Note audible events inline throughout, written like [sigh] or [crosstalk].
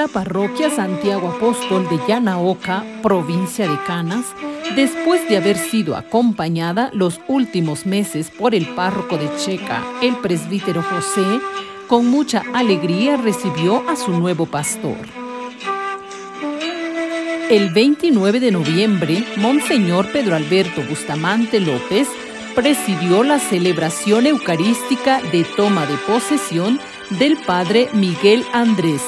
la parroquia Santiago Apóstol de Yanaoca, provincia de Canas, después de haber sido acompañada los últimos meses por el párroco de Checa, el presbítero José, con mucha alegría recibió a su nuevo pastor. El 29 de noviembre, Monseñor Pedro Alberto Bustamante López presidió la celebración eucarística de toma de posesión del Padre Miguel Andrés,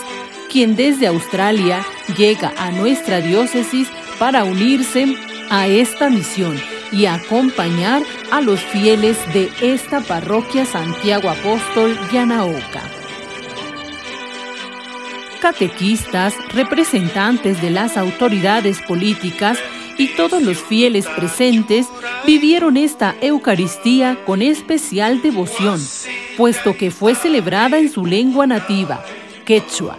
quien desde Australia llega a nuestra diócesis para unirse a esta misión y acompañar a los fieles de esta parroquia Santiago Apóstol Yanaoca. Catequistas, representantes de las autoridades políticas y todos los fieles presentes vivieron esta Eucaristía con especial devoción, puesto que fue celebrada en su lengua nativa, quechua,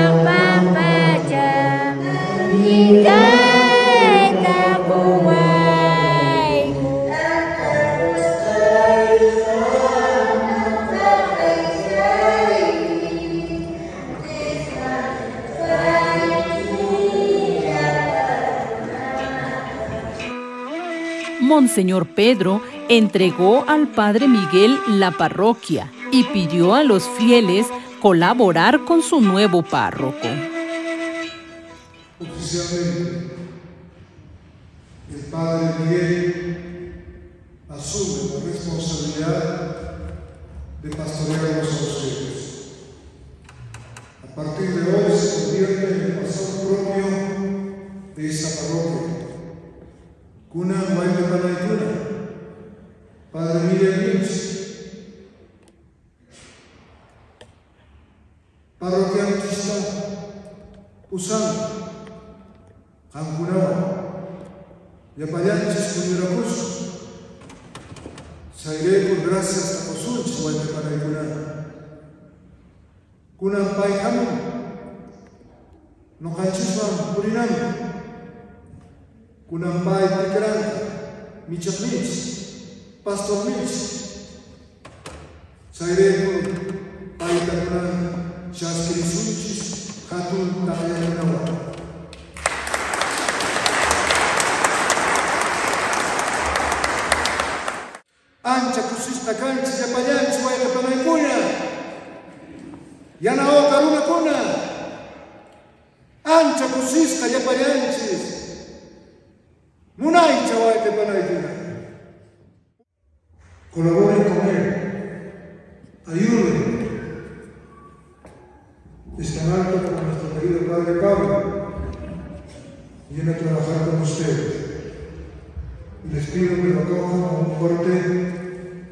Monseñor Pedro entregó al Padre Miguel la parroquia y pidió a los fieles colaborar con su nuevo párroco. Oficialmente, el Padre Miguel asume la responsabilidad de pastorear a los ustedes. A partir de hoy se convierte en el pastor propio de esta parroquia Kuna Maite Panaituna, Padre Miguel Lynch, parroquiantista usando Hankunawa, Yapayanchis Kunirapus, Sairé por gracias a Posunch, Maite Panaituna, Kuna Pai Hamu, no Hanchisman Purinam, Kunambai Pikranta, Michas Mich, Pastor Mich, Saireko, Paita Kunan, Jaskrisuntis Hatun Tayanawara. ancha kusishtakanchik llapallanchik waytapanaykuna yana oka runakuna ancha kusishta llapallanchik munaycha waytapanaykuna Colabora com ele. Padre Pablo. Viene a trabajar con ustedes. Y les pido que lo acojan con un fuerte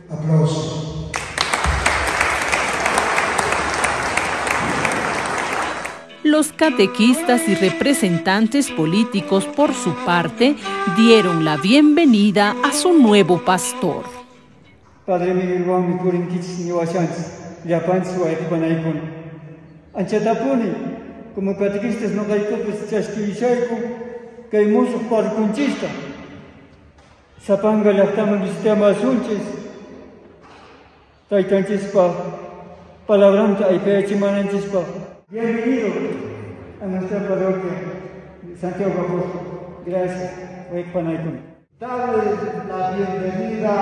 aplauso. Los catequistas y representantes políticos, por su parte, dieron la bienvenida a su nuevo pastor. Padre Miguel como catequistas no caicopes chasquillaiku, caimusos parcunchista. Sapanga lactaman sistema asunches. Taitanchispa, palabranta y pechimanancispa. Bienvenido a nuestra parroquia Santiago Apóstol. Gracias, Waikpanaikun. darle la bienvenida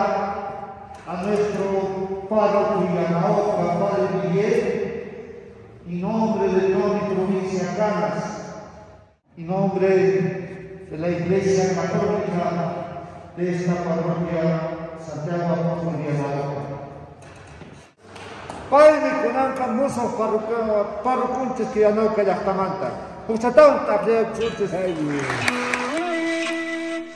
a nuestro párroco Yanaoca, Padre Miguel, en nombre de toda mi provincia Canas, en nombre de la Iglesia Católica de esta parroquia Santiago Apóstol. Padre kunanka muso parrokunches que Yanaoca Yachtamanta. Puchataun tablea chutes.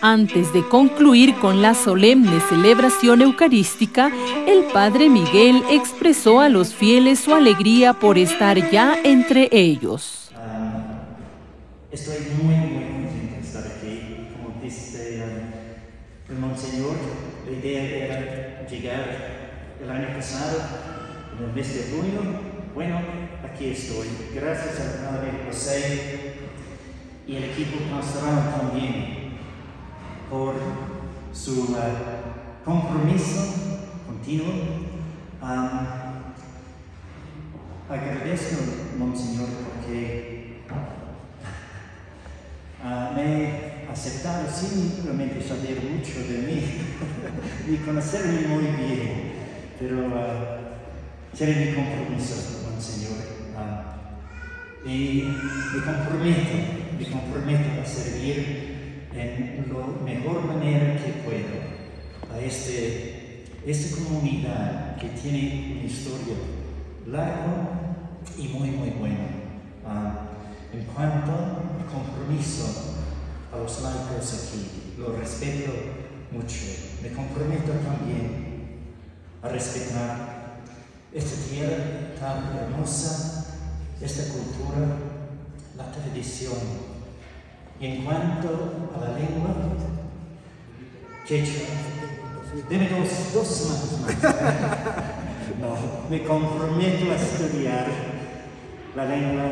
Antes de concluir con la solemne celebración eucarística, el Padre Miguel expresó a los fieles su alegría por estar ya entre ellos. Ah, estoy muy, muy contento de estar aquí. Como dice el Monseñor, la idea era llegar el año pasado, en el mes de junio. Bueno, aquí estoy. Gracias al Padre José y el equipo pastoral también por su uh, compromiso continuo. Um, agradezco, Monseñor, porque uh, me he aceptado simplemente saber mucho de mí [laughs] y conocerme muy bien, pero uh, seré mi compromiso, Monseñor. Uh, y me comprometo, me comprometo a servir en la mejor manera que puedo a este, esta comunidad que tiene una historia larga y muy, muy buena. Uh, en cuanto al compromiso a los laicos aquí, lo respeto mucho. Me comprometo también a respetar esta tierra tan hermosa, esta cultura, la tradición. Y en cuanto a la lengua, quechua, deme dos, dos más. [laughs] no, me comprometo a estudiar la lengua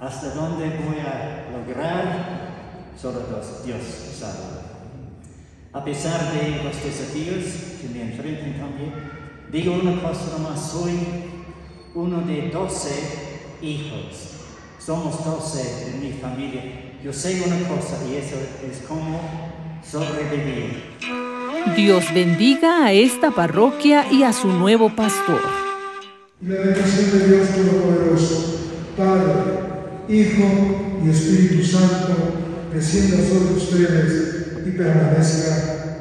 hasta donde voy a lograr, solo Dios sabe. A pesar de los desafíos que me enfrentan también, digo una cosa nomás, soy uno de doce hijos. Somos doce en mi familia. Yo sé una cosa y eso es cómo sobrevivir. Dios bendiga a esta parroquia y a su nuevo pastor. La bendición de Dios Todopoderoso, Padre, Hijo y Espíritu Santo, descienda sobre ustedes y permanezca